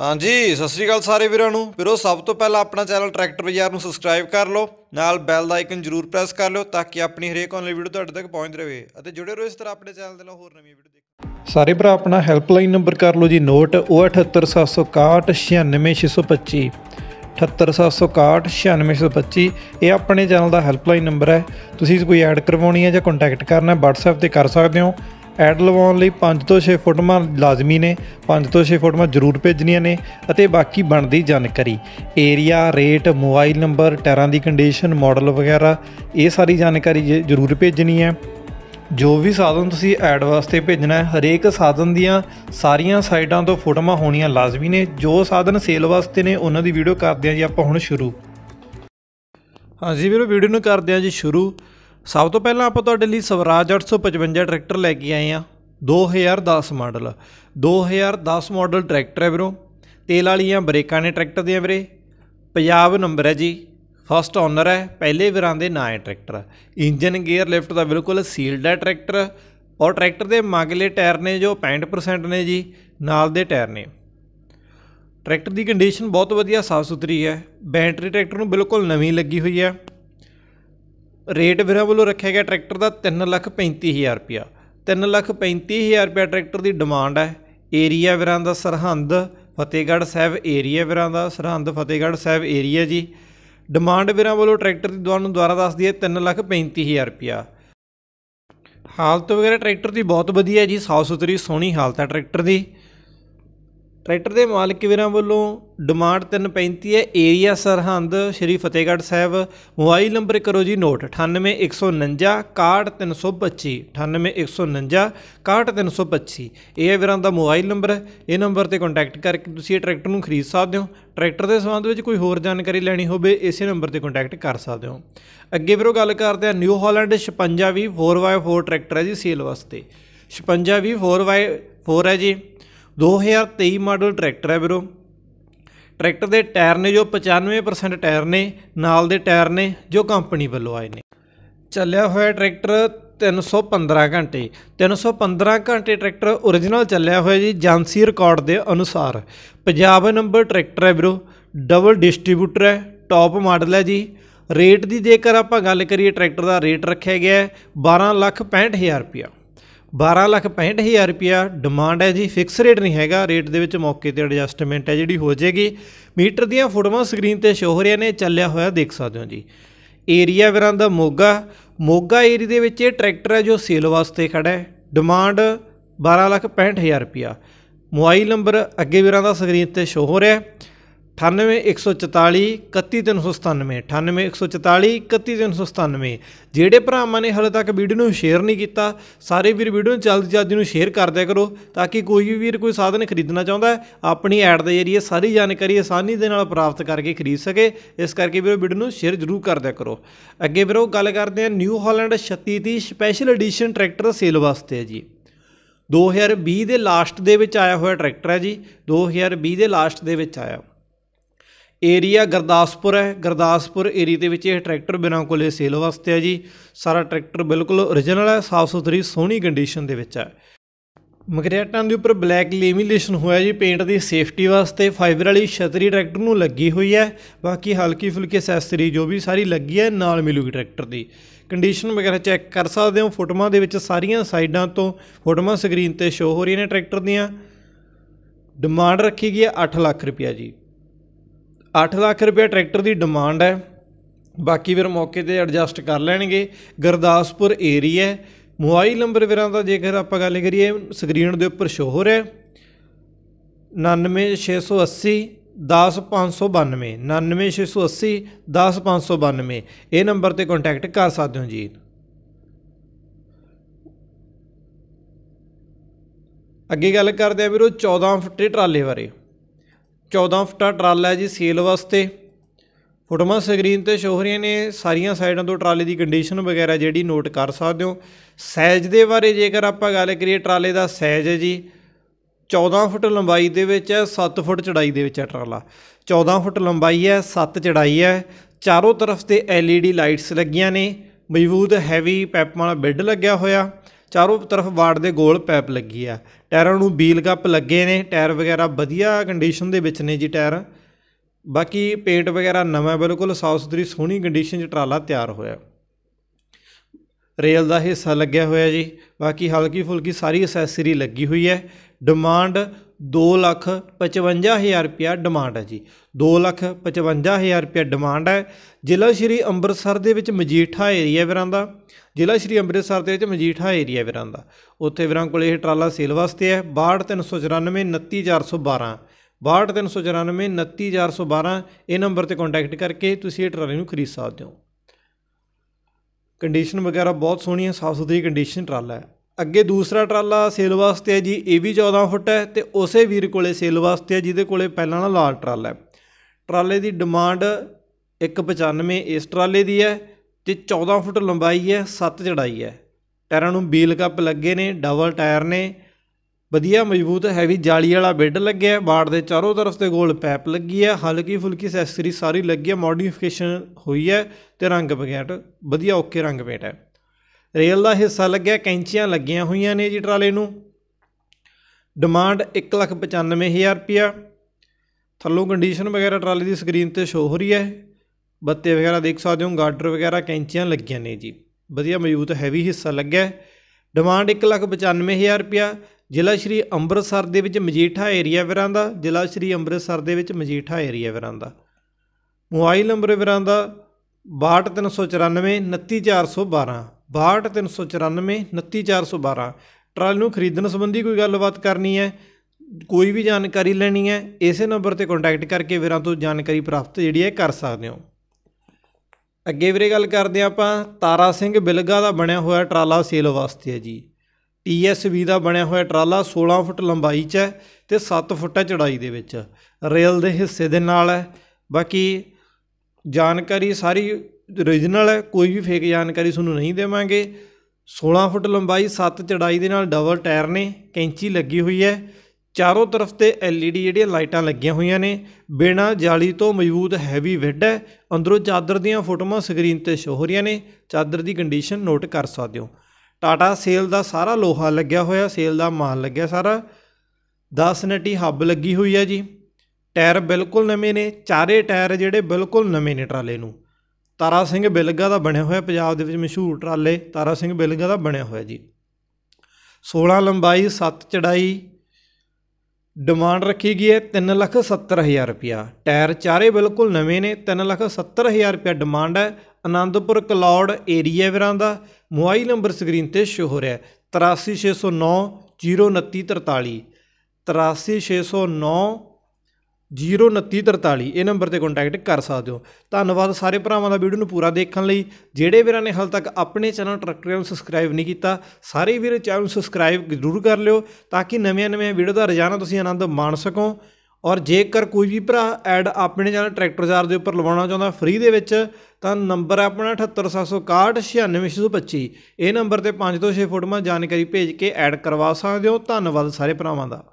ਹਾਂਜੀ, ਸਤਿ ਸ੍ਰੀ ਅਕਾਲ ਸਾਰੇ ਵੀਰਾਂ ਨੂੰ। ਵੀਰੋ, ਸਭ ਤੋਂ ਪਹਿਲਾਂ ਆਪਣਾ ਚੈਨਲ ਟਰੈਕਟਰ ਬਾਜ਼ਾਰ ਨੂੰ ਸਬਸਕ੍ਰਾਈਬ ਕਰ ਲਓ। ਨਾਲ ਬੈਲ ਦਾ ਆਈਕਨ ਜ਼ਰੂਰ ਪ੍ਰੈਸ ਕਰ ਲਿਓ ਤਾਂ ਕਿ ਆਪਣੀ ਹਰੇਕ ਆਨਲਾਈਨ ਵੀਡੀਓ ਤੁਹਾਡੇ ਤੱਕ ਪਹੁੰਚ ਰਹੇ ਅਤੇ ਜੁੜੇ ਰਹੋ ਇਸ ਤਰ੍ਹਾਂ ਆਪਣੇ ਚੈਨਲ ਦੇ ਨਾਲ ਹੋਰ ਨਵੀਆਂ ਵੀਡੀਓ ਦੇਖੋ ਸਾਰੇ ਭਰਾ, ਆਪਣਾ ਹੈਲਪਲਾਈਨ ਨੰਬਰ ਕਰ ਲਓ ਜੀ ਨੋਟ ਉਹ 78761 96625 78761 96625 ਇਹ ਆਪਣੇ ਚੈਨਲ ਦਾ ਹੈਲਪਲਾਈਨ ਨੰਬਰ ਹੈ। ਤੁਸੀਂ ਕੋਈ ਐਡ ਕਰਵਾਉਣੀ ਹੈ ਜਾਂ ਕੰਟੈਕਟ ਕਰਨਾ ਹੈ, WhatsApp ਤੇ ਕਰ ਸਕਦੇ ਹੋ। ਐਡ ਲਵਾਉਣ ਲਈ 5 ਤੋਂ 6 ਫੋਟੋਆਂ ਲਾਜ਼ਮੀ ਨੇ 5 ਤੋਂ 6 ਫੋਟੋਆਂ ਜ਼ਰੂਰ ਭੇਜਣੀਆਂ ਨੇ ਅਤੇ ਬਾਕੀ ਬਣਦੀ ਜਾਣਕਾਰੀ। ਏਰੀਆ, ਰੇਟ, ਮੋਬਾਈਲ ਨੰਬਰ, ਟਾਇਰਾਂ ਦੀ ਕੰਡੀਸ਼ਨ, ਮਾਡਲ ਵਗੈਰਾ, ਇਹ ਸਾਰੀ ਜਾਣਕਾਰੀ ਜ- ਜ਼ਰੂਰ ਭੇਜਣੀ ਹੈ। ਜੋ ਵੀ ਸਾਧਨ ਤੁਸੀਂ ਐਡ ਵਾਸਤੇ ਭੇਜਣਾ ਹੈ, ਹਰੇਕ ਸਾਧਨ ਦੀਆਂ ਸਾਰੀਆਂ ਸਾਈਡਾਂ ਤੋਂ ਫੋਟੋਆਂ ਹੋਣੀਆਂ ਲਾਜ਼ਮੀ ਨੇ। ਜੋ ਸਾਧਨ ਸੇਲ ਵਾਸਤੇ ਨੇ, ਉਹਨਾਂ ਦੀ ਵੀਡੀਓ ਕਰਦੇ ਹਾਂ ਜੀ ਆਪਾਂ ਹੁਣ ਸ਼ੁਰੂ। ਹਾਂਜੀ ਵੀਰੋ, ਵੀਡੀਓ ਨੂੰ ਕਰਦੇ ਹਾਂ ਜੀ ਸ਼ੁਰੂ। ਸਭ ਤੋਂ ਪਹਿਲਾਂ ਆਪਾਂ ਤੁਹਾਡੇ ਲਈ ਸਵਰਾਜ 855 ਟਰੈਕਟਰ ਲੈ ਕੇ ਆਏ ਆ 2010 ਮਾਡਲ। 2010 ਮਾਡਲ ਟਰੈਕਟਰ ਹੈ ਵੀਰੋ। ਤੇਲ ਵਾਲੀਆਂ ਬ੍ਰੇਕਾਂ ਨੇ ਟਰੈਕਟਰ ਦੀਆਂ ਵੀਰੇ। ਪੰਜਾਬ ਨੰਬਰ ਹੈ ਜੀ। ਫਸਟ ਓਨਰ ਹੈ। ਪਹਿਲੇ ਵੀਰਾਂ ਦੇ ਨਾਂ ਹੈ ਟਰੈਕਟਰ। ਇੰਜਨ ਗੇਅਰ ਲਿਫਟ ਦਾ ਬਿਲਕੁਲ ਸੀਲਡ ਹੈ ਟਰੈਕਟਰ। ਔਰ ਟਰੈਕਟਰ ਦੇ ਮਗਲੇ ਟਾਇਰ ਨੇ ਜੋ 65% ਨੇ ਜੀ, ਨਾਲ ਦੇ ਟਾਇਰ ਨੇ। ਟਰੈਕਟਰ ਦੀ ਕੰਡੀਸ਼ਨ ਬਹੁਤ ਵਧੀਆ ਸਾਫ਼ ਸੁਥਰੀ ਹੈ। ਬੈਟਰੀ ਟਰੈਕਟਰ ਨੂੰ ਬਿਲਕੁਲ ਨਵੀਂ ਲੱਗੀ ਹੋਈ ਹੈ। ਰੇਟ ਵੀਰਾਂ ਵੱਲੋਂ ਰੱਖਿਆ ਗਿਆ ਟਰੈਕਟਰ ਦਾ 335000 ਰੁਪਿਆ 335000 ਰੁਪਿਆ ਟਰੈਕਟਰ ਦੀ ਡਿਮਾਂਡ ਹੈ। ਏਰੀਆ ਵੀਰਾਂ ਦਾ ਸਰਹੰਦ, ਫਤਿਹਗੜ੍ਹ ਸਾਹਿਬ ਏਰੀਆ ਵੀਰਾਂ ਦਾ ਸਰਹੰਦ, ਫਤਿਹਗੜ੍ਹ ਸਾਹਿਬ ਏਰੀਆ ਜੀ। ਡਿਮਾਂਡ ਵੀਰਾਂ ਵੱਲੋਂ ਟਰੈਕਟਰ ਦੀ ਤੁਹਾਨੂੰ ਦੁਬਾਰਾ ਦੱਸ ਦਈਏ 335000 ਰੁਪਿਆ ਹਾਲਤ ਵਗੈਰਾ ਟਰੈਕਟਰ ਦੀ ਬਹੁਤ ਵਧੀਆ ਜੀ, ਸਾਫ਼ ਸੁਥਰੀ, ਸੋਹਣੀ ਹਾਲਤ ਹੈ ਟਰੈਕਟਰ ਦੀ। ਟਰੈਕਟਰ ਦੇ ਮਾਲਕ ਵੀਰਾਂ ਵੱਲੋਂ ਡਿਮਾਂਡ 335 ਹੈ। Area Sirhind Shri Fatehgarh Sahib, mobile number ਕਰੋ ਜੀ, ਨੋਟ 98149 61325 98149 61325 ਇਹ ਹੈ ਵੀਰਾਂ ਦਾ ਮੋਬਾਈਲ ਨੰਬਰ। ਇਹ ਨੰਬਰ ਤੇ ਕੰਟੈਕਟ ਕਰਕੇ ਤੁਸੀਂ ਇਹ ਟਰੈਕਟਰ ਨੂੰ ਖਰੀਦ ਸਕਦੇ ਹੋ। ਟਰੈਕਟਰ ਦੇ ਸੰਬੰਧ ਵਿੱਚ ਕੋਈ ਹੋਰ ਜਾਣਕਾਰੀ ਲੈਣੀ ਹੋਵੇ, ਇਸੇ ਨੰਬਰ ਤੇ ਕੰਟੈਕਟ ਕਰ ਸਕਦੇ ਹੋ। ਅੱਗੇ ਵੀਰੋ ਗੱਲ ਕਰਦੇ ਆ ਨਿਊ ਹਾਲੈਂਡ 5620 4x4 ਟਰੈਕਟਰ ਹੈ ਜੀ, ਸੇਲ ਵਾਸਤੇ। 5620 4x4 ਹੈ ਜੀ। 2023 ਮਾਡਲ ਟਰੈਕਟਰ ਹੈ ਵੀਰੋ। ਟਰੈਕਟਰ ਦੇ ਟਾਇਰ ਨੇ ਜੋ 95% ਟਾਇਰ ਨੇ, ਨਾਲ ਦੇ ਟਾਇਰ ਨੇ ਜੋ ਕੰਪਨੀ ਵੱਲੋਂ ਆਏ ਨੇ। ਚੱਲਿਆ ਹੋਇਆ ਟਰੈਕਟਰ 315 ਘੰਟੇ। 315 ਘੰਟੇ ਟਰੈਕਟਰ origignal ਚੱਲਿਆ ਹੋਇਆ ਜੀ, ਏਜੰਸੀ ਰਿਕਾਰਡ ਦੇ ਅਨੁਸਾਰ। ਪੰਜਾਬ ਨੰਬਰ ਟਰੈਕਟਰ ਹੈ ਵੀਰੋ। ਡਬਲ ਡਿਸਟ੍ਰੀਬਿਊਟਰ ਹੈ ਟੌਪ ਮਾਡਲ ਹੈ ਜੀ। ਰੇਟ ਦੀ ਜੇਕਰ ਆਪਾਂ ਗੱਲ ਕਰੀਏ, ਟਰੈਕਟਰ ਦਾ ਰੇਟ ਰੱਖਿਆ ਗਿਆ ਹੈ 12 ਲੱਖ 65000 ਰੁਪਇਆ। 12 ਲੱਖ 65000 ਰੁਪਇਆ ਡਿਮਾਂਡ ਹੈ ਜੀ ਫਿਕਸ ਰੇਟ ਨਹੀਂ ਹੈਗਾ ਰੇਟ ਦੇ ਵਿੱਚ ਮੌਕੇ ਤੇ ਐਡਜਸਟਮੈਂਟ ਹੈ ਜਿਹੜੀ ਹੋ ਜਾਏਗੀ। ਮੀਟਰ ਦੀਆਂ ਫੋਟੋਆਂ ਸਕਰੀਨ ਤੇ ਸ਼ੋ ਹੋ ਰਹੀਆਂ ਨੇ, ਚੱਲਿਆ ਹੋਇਆ ਦੇਖ ਸਕਦੇ ਹੋ ਜੀ। ਏਰੀਆ ਵੀਰਾਂ ਦਾ ਮੋਗਾ ਮੋਗਾ ਏਰੀਆ ਦੇ ਵਿੱਚ ਇਹ ਟਰੈਕਟਰ ਹੈ ਜੋ ਸੇਲ ਵਾਸਤੇ ਖੜਾ ਹੈ। ਡਿਮਾਂਡ 12 ਲੱਖ 65000 ਰੁਪਇਆ। ਮੋਬਾਈਲ ਨੰਬਰ ਅੱਗੇ ਵੀਰਾਂ ਦਾ ਸਕਰੀਨ ਤੇ ਸ਼ੋ ਹੋ ਰਿਹਾ ਹੈ। 98144 31397 98144 31397 ਜਿਹੜੇ ਭਰਾਵਾਂ ਨੇ ਹਾਲੇ ਤੱਕ ਵੀਡੀਓ ਨੂੰ ਸ਼ੇਅਰ ਨਹੀਂ ਕੀਤਾ, ਸਾਰੇ ਵੀਰ ਵੀਡੀਓ ਨੂੰ ਜਲਦੀ ਜਲਦੀ ਨੂੰ ਸ਼ੇਅਰ ਕਰ ਦਿਆ ਕਰੋ, ਤਾਂ ਕਿ ਕੋਈ ਵੀ ਵੀਰ ਕੋਈ ਸਾਧਨ ਖਰੀਦਣਾ ਚਾਹੁੰਦਾ ਹੈ, ਆਪਣੀ ਐਡ ਦੇ ਜਰੀਏ ਸਾਰੀ ਜਾਣਕਾਰੀ ਆਸਾਨੀ ਦੇ ਨਾਲ ਪ੍ਰਾਪਤ ਕਰਕੇ ਖਰੀਦ ਸਕੇ। ਇਸ ਕਰਕੇ ਵੀਰੋ ਵੀਡੀਓ ਨੂੰ ਸ਼ੇਅਰ ਜ਼ਰੂਰ ਕਰ ਦਿਆ ਕਰੋ। ਅੱਗੇ ਵੀਰੋ ਗੱਲ ਕਰਦੇ ਹਾਂ New Holland 3630 special edition tractor sale ਵਾਸਤੇ ਹੈ ਜੀ। 2020 ਦੇ ਲਾਸਟ ਦੇ ਵਿੱਚ ਆਇਆ ਹੋਇਆ ਟਰੈਕਟਰ ਹੈ ਜੀ। 2020 ਦੇ ਲਾਸਟ ਦੇ ਵਿੱਚ ਆਇਆ। ਏਰੀਆ ਗੁਰਦਾਸਪੁਰ ਹੈ। ਗੁਰਦਾਸਪੁਰ ਏਰੀਆ ਦੇ ਵਿੱਚ ਇਹ ਟਰੈਕਟਰ ਬਿਨਾਂ ਕੋਲੇ ਸੇਲ ਵਾਸਤੇ ਹੈ ਜੀ। ਸਾਰਾ ਟਰੈਕਟਰ ਬਿਲਕੁਲ ਓਰੀਜਨਲ ਹੈ, ਸਾਫ਼ ਸੁਥਰੀ, ਸੋਹਣੀ ਕੰਡੀਸ਼ਨ ਦੇ ਵਿੱਚ ਹੈ। ਮਗਰੇਟਾਂ ਦੇ ਉੱਪਰ ਬਲੈਕ ਲੈਮੀਨੇਸ਼ਨ ਹੋਇਆ ਜੀ। ਪੇਂਟ ਦੀ ਸੇਫਟੀ ਵਾਸਤੇ ਫਾਈਬਰ ਵਾਲੀ ਛਤਰੀ ਟਰੈਕਟਰ ਨੂੰ ਲੱਗੀ ਹੋਈ ਹੈ। ਬਾਕੀ ਹਲਕੀ ਫੁਲਕੀ ਐਕਸੈਸਰੀ ਜੋ ਵੀ ਸਾਰੀ ਲੱਗੀ ਹੈ, ਨਾਲ ਮਿਲੂਗੀ ਟਰੈਕਟਰ ਦੀ। ਕੰਡੀਸ਼ਨ ਵਗੈਰਾ ਚੈੱਕ ਕਰ ਸਕਦੇ ਹੋ। ਫੋਟੋਆਂ ਦੇ ਵਿੱਚ ਸਾਰੀਆਂ ਸਾਈਡਾਂ ਤੋਂ ਫੋਟੋਆਂ ਸਕਰੀਨ ਤੇ ਸ਼ੋ ਹੋ ਰਹੀਆਂ ਨੇ ਟਰੈਕਟਰ ਦੀਆਂ। ਡਿਮਾਂਡ ਰੱਖੀ ਗਈ ਹੈ 8 ਲੱਖ ਰੁਪਇਆ ਜੀ। 8 ਲੱਖ ਰੁਪਏ ਟਰੈਕਟਰ ਦੀ ਡਿਮਾਂਡ ਹੈ। ਬਾਕੀ ਵੀਰ ਮੌਕੇ ਤੇ ਐਡਜਸਟ ਕਰ ਲੈਣਗੇ। ਗੁਰਦਾਸਪੁਰ ਏਰੀਆ ਮੋਬਾਈਲ ਨੰਬਰ ਵੀਰਾਂ ਦਾ ਜੇਕਰ ਆਪਾਂ ਗੱਲ ਕਰੀਏ ਸਕਰੀਨ ਦੇ ਉੱਪਰ ਸ਼ੋ ਹੋ ਰਿਹਾ ਹੈ। 99680 10592 99680 10592 ਇਹ ਨੰਬਰ ਤੇ ਕੰਟੈਕਟ ਕਰ ਸਕਦੇ ਹੋ ਜੀ। ਅੱਗੇ ਗੱਲ ਕਰਦੇ ਆ ਵੀਰੋ 14 ਫੁੱਟੇ ਟਰਾਲੇ ਬਾਰੇ। 14 ਫੁੱਟਾ ਟਰਾਲਾ ਹੈ ਜੀ ਸੇਲ ਵਾਸਤੇ। ਫੋਟੋਆਂ ਸਕਰੀਨ ਤੇ ਸ਼ੋ ਹੋ ਰਹੀਆਂ ਨੇ। ਸਾਰੀਆਂ ਸਾਈਡਾਂ ਤੋਂ ਟਰਾਲੇ ਦੀ ਕੰਡੀਸ਼ਨ ਵਗੈਰਾ ਜਿਹੜੀ ਨੋਟ ਕਰ ਸਕਦੇ ਹੋ। ਸਾਈਜ਼ ਦੇ ਬਾਰੇ ਜੇਕਰ ਆਪਾਂ ਗੱਲ ਕਰੀਏ, ਟਰਾਲੇ ਦਾ ਸਾਈਜ਼ ਹੈ ਜੀ 14 ਫੁੱਟ ਲੰਬਾਈ ਦੇ ਵਿੱਚ ਹੈ 7 ਫੁੱਟ ਚੜਾਈ ਦੇ ਵਿੱਚ ਹੈ ਟਰਾਲਾ। 14 ਫੁੱਟ ਲੰਬਾਈ ਹੈ 7 ਚੜਾਈ ਹੈ। ਚਾਰੋਂ ਤਰਫ ਤੇ LED ਲਾਈਟਸ ਲੱਗੀਆਂ ਨੇ। ਮਜ਼ਬੂਤ ਹੈਵੀ ਪੈਪ ਵਾਲਾ ਬੈੱਡ ਲੱਗਿਆ ਹੋਇਆ। ਚਾਰੋਂ ਤਰਫ ਬਾੜ ਦੇ ਗੋਲ ਪੈਪ ਲੱਗੀ ਆ। ਟਾਇਰਾਂ ਨੂੰ ਬੀਲ ਕੱਪ ਲੱਗੇ ਨੇ। ਟਾਇਰ ਵਗੈਰਾ ਵਧੀਆ ਕੰਡੀਸ਼ਨ ਦੇ ਵਿੱਚ ਨੇ ਜੀ ਟਾਇਰ। ਬਾਕੀ ਪੇਂਟ ਵਗੈਰਾ ਨਵਾਂ, ਬਿਲਕੁਲ ਸਾਫ਼ ਸੁਥਰੀ, ਸੋਹਣੀ ਕੰਡੀਸ਼ਨ 'ਚ ਟਰਾਲਾ ਤਿਆਰ ਹੋਇਆ। ਰੇਲ ਦਾ ਹਿੱਸਾ ਲੱਗਿਆ ਹੋਇਆ ਜੀ। ਬਾਕੀ ਹਲਕੀ ਫੁਲਕੀ ਸਾਰੀ ਅਸੈਸਰੀ ਲੱਗੀ ਹੋਈ ਹੈ। ਡਿਮਾਂਡ 255000 ਰੁਪਇਆ ਡਿਮਾਂਡ ਹੈ ਜੀ। 255000 ਰੁਪਇਆ ਡਿਮਾਂਡ ਹੈ। ਜ਼ਿਲ੍ਹਾ ਸ਼੍ਰੀ ਅੰਮ੍ਰਿਤਸਰ ਦੇ ਵਿੱਚ ਮਜੀਠਾ ਏਰੀਆ ਵੀਰਾਂ ਦਾ। ਜ਼ਿਲ੍ਹਾ ਸ਼੍ਰੀ ਅੰਮ੍ਰਿਤਸਰ ਦੇ ਵਿੱਚ ਮਜੀਠਾ ਏਰੀਆ ਵੀਰਾਂ ਦਾ। ਉੱਥੇ ਵੀਰਾਂ ਕੋਲ ਇਹ ਟਰਾਲਾ ਸੇਲ ਵਾਸਤੇ ਹੈ। 62394 29412 62394 29412 ਇਹ ਨੰਬਰ ਤੇ ਕੰਟੈਕਟ ਕਰਕੇ ਤੁਸੀਂ ਇਹ ਟਰਾਲੇ ਨੂੰ ਖਰੀਦ ਸਕਦੇ ਹੋ। ਕੰਡੀਸ਼ਨ ਵਗੈਰਾ ਬਹੁਤ ਸੋਹਣੀ ਹੈ। ਸਾਫ਼ ਸੁਥਰੀ ਕੰਡੀਸ਼ਨ ਟਰਾਲਾ ਹੈ। ਅੱਗੇ ਦੂਸਰਾ ਟਰਾਲਾ ਸੇਲ ਵਾਸਤੇ ਹੈ ਜੀ, ਇਹ ਵੀ 14 ਫੁੱਟ ਹੈ ਤੇ ਉਸੇ ਵੀਰ ਕੋਲੇ ਸੇਲ ਵਾਸਤੇ ਹੈ, ਜਿਹਦੇ ਕੋਲੇ ਪਹਿਲਾਂ ਵਾਲਾ ਲਾਲ ਟਰਾਲਾ ਹੈ। ਟਰਾਲੇ ਦੀ ਡਿਮਾਂਡ 195 ਇਸ ਟਰਾਲੇ ਦੀ ਹੈ ਤੇ 14 ਫੁੱਟ ਲੰਬਾਈ ਹੈ 7 ਚੜਾਈ ਹੈ। ਟਾਇਰਾਂ ਨੂੰ ਬੀਲ ਕੱਪ ਲੱਗੇ ਨੇ, ਡਬਲ ਟਾਇਰ ਨੇ, ਵਧੀਆ ਮਜ਼ਬੂਤ ਹੈਵੀ ਜਾਲੀ ਵਾਲਾ ਬੈੱਡ ਲੱਗਿਆ ਬਾੜ ਦੇ ਚਾਰੋਂ ਤਰਫ ਤੇ ਗੋਲ ਪੈਪ ਲੱਗੀ ਹੈ, ਹਲਕੀ ਫੁਲਕੀ ਐਕਸੈਸਰੀ ਸਾਰੀ ਲੱਗੀ ਹੈ ਮੋਡੀਫਿਕੇਸ਼ਨ ਹੋਈ ਹੈ ਤੇ ਰੰਗ ਬਗੈਟ ਵਧੀਆ ਓਕੇ ਰੰਗ ਪੇਂਟ ਹੈ। ਰੇਲ ਦਾ ਹਿੱਸਾ ਲੱਗਿਆ, ਕੈਂਚੀਆਂ ਲੱਗੀਆਂ ਹੋਈਆਂ ਨੇ ਜੀ ਟਰਾਲੇ ਨੂੰ। ਡਿਮਾਂਡ 195000 ਰੁਪਿਆ ਥੱਲੋਂ ਕੰਡੀਸ਼ਨ ਵਗੈਰਾ ਟਰਾਲੇ ਦੀ ਸਕਰੀਨ ਤੇ ਸ਼ੋ ਹੋ ਰਹੀ ਹੈ। ਬੱਤੇ ਵਗੈਰਾ ਦੇਖ ਸਕਦੇ ਹੋ ਗਾਰਡਰ ਵਗੈਰਾ, ਕੈਂਚੀਆਂ ਲੱਗੀਆਂ ਨੇ ਜੀ। ਵਧੀਆ ਮਜ਼ਬੂਤ ਹੈਵੀ ਹਿੱਸਾ ਲੱਗਿਆ ਡਿਮਾਂਡ 195000 ਰੁਪਿਆ ਜ਼ਿਲ੍ਹਾ ਸ਼੍ਰੀ ਅੰਮ੍ਰਿਤਸਰ ਦੇ ਵਿੱਚ ਮਜੀਠਾ ਏਰੀਆ ਵੀਰਾਂ ਦਾ ਜ਼ਿਲ੍ਹਾ ਸ਼੍ਰੀ ਅੰਮ੍ਰਿਤਸਰ ਦੇ ਵਿੱਚ ਮਜੀਠਾ ਏਰੀਆ ਵੀਰਾਂ ਦਾ ਮੋਬਾਈਲ ਨੰਬਰ ਵੀਰਾਂ ਦਾ 62394 29412 62394 29412 ਟਰਾਲੀ ਨੂੰ ਖਰੀਦਣ ਸੰਬੰਧੀ ਕੋਈ ਗੱਲਬਾਤ ਕਰਨੀ ਹੈ? ਕੋਈ ਵੀ ਜਾਣਕਾਰੀ ਲੈਣੀ ਹੈ, ਇਸੇ ਨੰਬਰ ਤੇ ਕੰਟੈਕਟ ਕਰਕੇ ਵੀਰਾਂ ਤੋਂ ਜਾਣਕਾਰੀ ਪ੍ਰਾਪਤ ਜਿਹੜੀ ਹੈ ਕਰ ਸਕਦੇ ਹੋ। ਅੱਗੇ ਵੀਰੇ ਗੱਲ ਕਰਦੇ ਆਪਾਂ, ਤਾਰਾ ਸਿੰਘ ਬਿਲਗਾ ਦਾ ਬਣਿਆ ਹੋਇਆ ਟਰਾਲਾ ਸੇਲ ਵਾਸਤੇ ਹੈ ਜੀ। TSV ਦਾ ਬਣਿਆ ਹੋਇਆ ਟਰਾਲਾ 16 ਫੁੱਟ ਲੰਬਾਈ 'ਚ ਹੈ ਤੇ 7 ਫੁੱਟ ਚੜਾਈ ਦੇ ਵਿੱਚ। ਰੇਲ ਦੇ ਹਿੱਸੇ ਦੇ ਨਾਲ ਹੈ। ਬਾਕੀ ਜਾਣਕਾਰੀ ਸਾਰੀ ਓਰੀਜਨਲ ਹੈ, ਕੋਈ ਵੀ ਫੇਕ ਜਾਣਕਾਰੀ ਤੁਹਾਨੂੰ ਨਹੀਂ ਦੇਵਾਂਗੇ। 16 ਫੁੱਟ ਲੰਬਾਈ 7 ਚੜਾਈ ਦੇ ਨਾਲ ਡਬਲ ਟਾਇਰ ਨੇ, ਕੈਂਚੀ ਲੱਗੀ ਹੋਈ ਹੈ। ਚਾਰੋਂ ਤਰਫ ਤੇ LED ਜਿਹੜੀਆਂ ਲਾਈਟਾਂ ਲੱਗੀਆਂ ਹੋਈਆਂ ਨੇ। ਬਿਨਾ ਜਾਲੀ ਤੋਂ ਮਜ਼ਬੂਤ ਹੈਵੀ ਵਿੱਡ ਹੈ। ਅੰਦਰੋਂ ਚਾਦਰ ਦੀਆਂ ਫੋਟੋਆਂ ਸਕਰੀਨ ਤੇ ਸ਼ੋ ਹੋ ਰਹੀਆਂ ਨੇ। ਚਾਦਰ ਦੀ ਕੰਡੀਸ਼ਨ ਨੋਟ ਕਰ ਸਕਦੇ ਹੋ। ਟਾਟਾ ਸੇਲ ਦਾ ਸਾਰਾ ਲੋਹਾ ਲੱਗਿਆ ਹੋਇਆ ਸੇਲ ਦਾ ਮਾਲ ਲੱਗਿਆ ਸਾਰਾ। 10 ਨਟੀ ਹੱਬ ਲੱਗੀ ਹੋਈ ਹੈ ਜੀ। ਟਾਇਰ ਬਿਲਕੁਲ ਨਵੇਂ ਨੇ। ਚਾਰੇ ਟਾਇਰ ਜਿਹੜੇ ਬਿਲਕੁਲ ਨਵੇਂ ਨੇ ਟਰਾਲੇ ਨੂੰ। ਤਾਰਾ ਸਿੰਘ ਬਿਲਗਾ ਦਾ ਬਣਿਆ ਹੋਇਆ ਪੰਜਾਬ ਦੇ ਵਿੱਚ ਮਸ਼ਹੂਰ ਟਰਾਲੇ ਤਾਰਾ ਸਿੰਘ ਬਿਲਗਾ ਦਾ ਬਣਿਆ ਹੋਇਆ ਜੀ। 16 ਲੰਬਾਈ 7 ਚੜਾਈ, ਡਿਮਾਂਡ ਰੱਖੀ ਗਈ ਹੈ 370000 ਰੁਪਿਆ ਟਾਇਰ ਚਾਰੇ ਬਿਲਕੁਲ ਨਵੇਂ ਨੇ 370000 ਰੁਪਿਆ ਡਿਮਾਂਡ ਹੈ। ਆਨੰਦਪੁਰ ਕਲਾਉਡ ਏਰੀਆ ਵੀਰਾਂ ਦਾ ਮੋਬਾਈਲ ਨੰਬਰ ਸਕਰੀਨ ਤੇ ਸ਼ੋ ਹੋ ਰਿਹਾ 83609 02943 83609 02943 ਇਹ ਨੰਬਰ ਤੇ ਕੰਟੈਕਟ ਕਰ ਸਕਦੇ ਹੋ। ਧੰਨਵਾਦ ਸਾਰੇ ਭਰਾਵਾਂ ਦਾ ਵੀਡੀਓ ਨੂੰ ਪੂਰਾ ਦੇਖਣ ਲਈ। ਜਿਹੜੇ ਵੀਰਾਂ ਨੇ ਹਾਲ ਤੱਕ ਆਪਣੇ ਚੈਨਲ ਟਰੈਕਟਰ ਨੂੰ ਸਬਸਕ੍ਰਾਈਬ ਨਹੀਂ ਕੀਤਾ, ਸਾਰੇ ਵੀਰ ਚੈਨਲ ਨੂੰ ਸਬਸਕ੍ਰਾਈਬ ਜ਼ਰੂਰ ਕਰ ਲਿਓ ਤਾਂ ਕਿ ਨਵੀਆਂ-ਨਵੀਆਂ ਵੀਡੀਓ ਦਾ ਰੋਜ਼ਾਨਾ ਤੁਸੀਂ ਆਨੰਦ ਮਾਣ ਸਕੋ। ਔਰ ਜੇਕਰ ਕੋਈ ਵੀ ਭਰਾ ਐਡ ਆਪਣੇ ਚੈਨਲ ਟਰੈਕਟਰ ਜ਼ਾਰ ਦੇ ਉੱਪਰ ਲਵਾਉਣਾ ਚਾਹੁੰਦਾ ਫ੍ਰੀ ਦੇ ਵਿੱਚ, ਤਾਂ ਨੰਬਰ ਹੈ ਆਪਣਾ 78761 ਇਹ ਨੰਬਰ ਤੇ 5 ਤੋਂ 6 ਫੋਟੋਆਂ ਜਾਣਕਾਰੀ ਭੇਜ ਕੇ ਐਡ ਕਰਵਾ ਸਕਦੇ ਹੋ। ਧੰਨਵਾਦ ਸਾਰੇ ਭਰਾਵਾਂ ਦਾ।